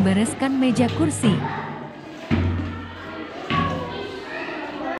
membereskan meja kursi.